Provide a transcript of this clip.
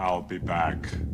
I'll be back.